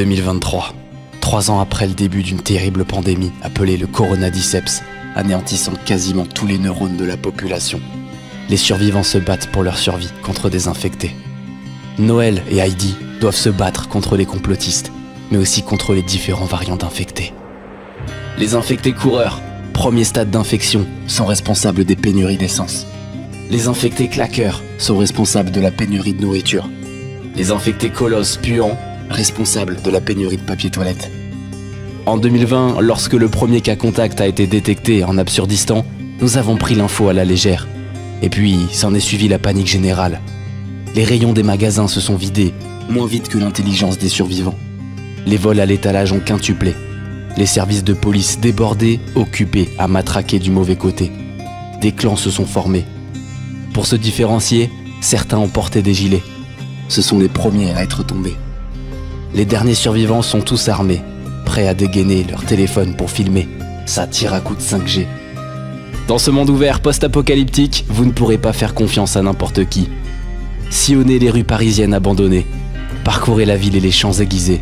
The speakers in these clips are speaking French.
2023, trois ans après le début d'une terrible pandémie appelée le coronadiceps, anéantissant quasiment tous les neurones de la population. Les survivants se battent pour leur survie contre des infectés. Noël et Heidi doivent se battre contre les complotistes, mais aussi contre les différents variants d'infectés. Les infectés coureurs, premier stade d'infection, sont responsables des pénuries d'essence. Les infectés claqueurs sont responsables de la pénurie de nourriture. Les infectés colosses puants, responsables de la pénurie de papier toilette. En 2020, lorsque le premier cas contact a été détecté en Absurdistan, nous avons pris l'info à la légère. Et puis, s'en est suivi la panique générale. Les rayons des magasins se sont vidés, moins vite que l'intelligence des survivants. Les vols à l'étalage ont quintuplé. Les services de police débordés, occupés à matraquer du mauvais côté. Des clans se sont formés. Pour se différencier, certains ont porté des gilets. Ce sont les premiers à être tombés. Les derniers survivants sont tous armés, prêts à dégainer leur téléphone pour filmer. Ça tire à coups de 5G. Dans ce monde ouvert post-apocalyptique, vous ne pourrez pas faire confiance à n'importe qui. Sillonnez les rues parisiennes abandonnées, parcourez la ville et les champs aiguisés,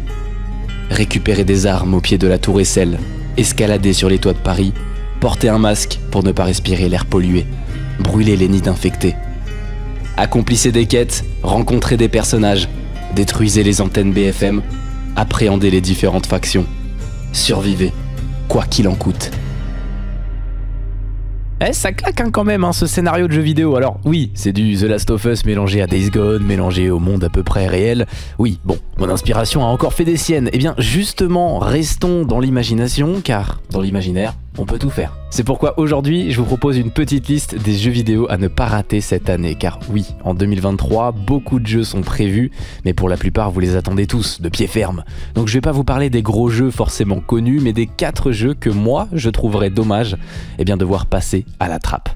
récupérez des armes au pied de la tour Eiffel, escaladez sur les toits de Paris, portez un masque pour ne pas respirer l'air pollué, brûlez les nids d'infectés. Accomplissez des quêtes, rencontrez des personnages, détruisez les antennes BFM, appréhendez les différentes factions. Survivez, quoi qu'il en coûte. Eh, ça claque hein, quand même, hein, ce scénario de jeu vidéo. Alors oui, c'est du The Last of Us mélangé à Days Gone, mélangé au monde à peu près réel. Oui, bon, mon inspiration a encore fait des siennes. Eh bien, justement, restons dans l'imagination, car dans l'imaginaire, on peut tout faire. C'est pourquoi aujourd'hui, je vous propose une petite liste des jeux vidéo à ne pas rater cette année. Car oui, en 2023, beaucoup de jeux sont prévus, mais pour la plupart, vous les attendez tous, de pied ferme. Donc je vais pas vous parler des gros jeux forcément connus, mais des 4 jeux que moi, je trouverais dommage eh bien, de voir passer à la trappe.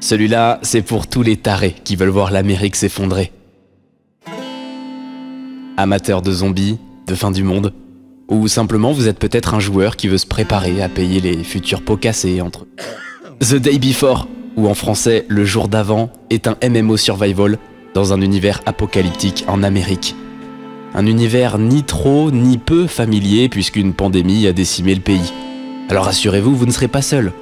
Celui-là, c'est pour tous les tarés qui veulent voir l'Amérique s'effondrer. Amateurs de zombies, de fin du monde, ou simplement vous êtes peut-être un joueur qui veut se préparer à payer les futurs pots cassés entre The Day Before, ou en français Le jour d'avant, est un MMO survival dans un univers apocalyptique en Amérique. Un univers ni trop ni peu familier puisqu'une pandémie a décimé le pays. Alors rassurez-vous, vous ne serez pas seul.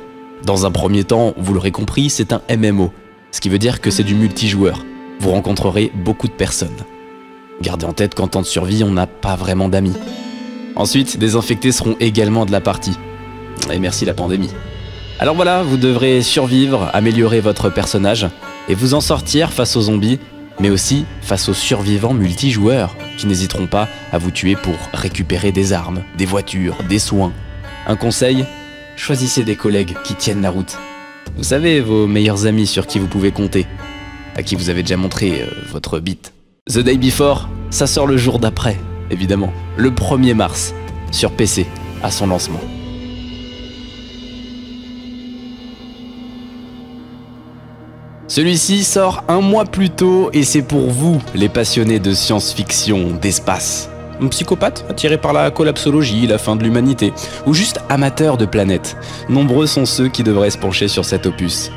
Dans un premier temps, vous l'aurez compris, c'est un MMO, ce qui veut dire que c'est du multijoueur. Vous rencontrerez beaucoup de personnes. Gardez en tête qu'en temps de survie, on n'a pas vraiment d'amis. Ensuite, des infectés seront également de la partie. Et merci la pandémie. Alors voilà, vous devrez survivre, améliorer votre personnage et vous en sortir face aux zombies, mais aussi face aux survivants multijoueurs qui n'hésiteront pas à vous tuer pour récupérer des armes, des voitures, des soins. Un conseil Choisissez des collègues qui tiennent la route. Vous savez, vos meilleurs amis sur qui vous pouvez compter, à qui vous avez déjà montré euh, votre bite. The Day Before, ça sort le jour d'après, évidemment, le 1er mars, sur PC, à son lancement. Celui-ci sort un mois plus tôt et c'est pour vous, les passionnés de science-fiction, d'espace. Un psychopathe attiré par la collapsologie, la fin de l'humanité, ou juste amateur de planètes. Nombreux sont ceux qui devraient se pencher sur cet opus.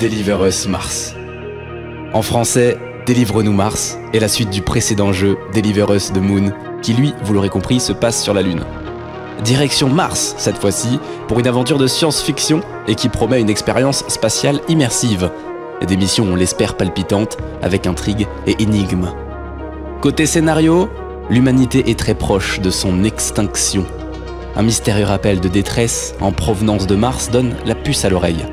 Deliver Us Mars. En français, Délivre-nous Mars est la suite du précédent jeu Deliver Us the Moon, qui lui, vous l'aurez compris, se passe sur la Lune. Direction Mars, cette fois-ci, pour une aventure de science-fiction et qui promet une expérience spatiale immersive. Des missions, on l'espère, palpitantes, avec intrigue et énigmes. Côté scénario, l'humanité est très proche de son extinction. Un mystérieux rappel de détresse en provenance de Mars donne la puce à l'oreille.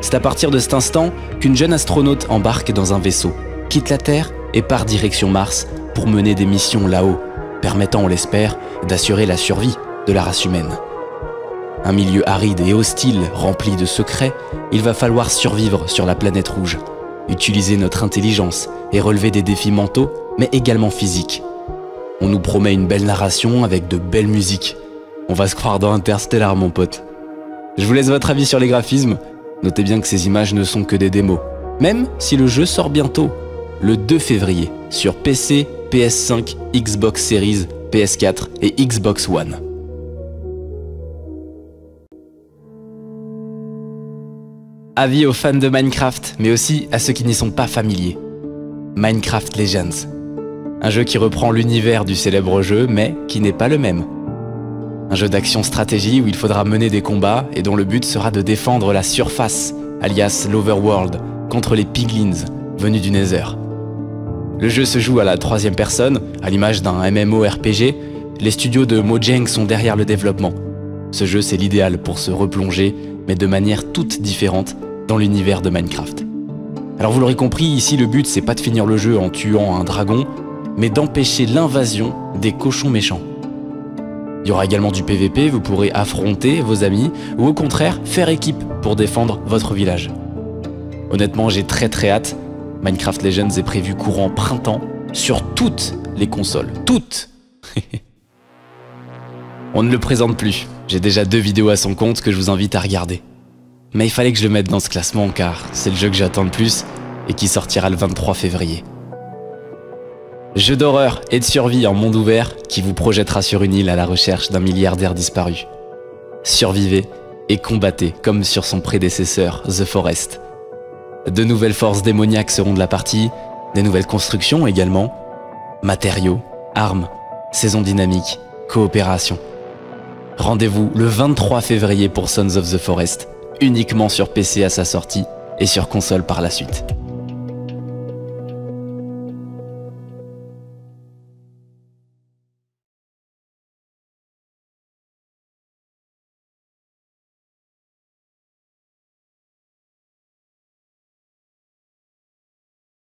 C'est à partir de cet instant qu'une jeune astronaute embarque dans un vaisseau, quitte la Terre et part direction Mars pour mener des missions là-haut, permettant, on l'espère, d'assurer la survie de la race humaine. Un milieu aride et hostile, rempli de secrets, il va falloir survivre sur la planète rouge, utiliser notre intelligence et relever des défis mentaux, mais également physiques. On nous promet une belle narration avec de belles musiques. On va se croire dans Interstellar, mon pote. Je vous laisse votre avis sur les graphismes. Notez bien que ces images ne sont que des démos. Même si le jeu sort bientôt, le 2 février, sur PC, PS5, Xbox Series, PS4 et Xbox One. Avis aux fans de Minecraft, mais aussi à ceux qui n'y sont pas familiers. Minecraft Legends. Un jeu qui reprend l'univers du célèbre jeu, mais qui n'est pas le même. Un jeu d'action-stratégie où il faudra mener des combats et dont le but sera de défendre la surface, alias l'Overworld, contre les Piglins venus du Nether. Le jeu se joue à la troisième personne, à l'image d'un MMORPG. Les studios de Mojang sont derrière le développement. Ce jeu, c'est l'idéal pour se replonger, mais de manière toute différente, dans l'univers de Minecraft. Alors vous l'aurez compris, ici le but c'est pas de finir le jeu en tuant un dragon, mais d'empêcher l'invasion des cochons méchants. Il y aura également du PVP, vous pourrez affronter vos amis ou au contraire faire équipe pour défendre votre village. Honnêtement, j'ai très très hâte. Minecraft Legends est prévu courant printemps sur toutes les consoles. Toutes On ne le présente plus. J'ai déjà deux vidéos à son compte que je vous invite à regarder. Mais il fallait que je le mette dans ce classement car c'est le jeu que j'attends le plus et qui sortira le 23 février. Jeu d'horreur et de survie en monde ouvert qui vous projettera sur une île à la recherche d'un milliardaire disparu. Survivez et combattez comme sur son prédécesseur The Forest. De nouvelles forces démoniaques seront de la partie, des nouvelles constructions également, matériaux, armes, saison dynamique, coopération. Rendez-vous le 23 février pour Sons of the Forest, uniquement sur PC à sa sortie et sur console par la suite.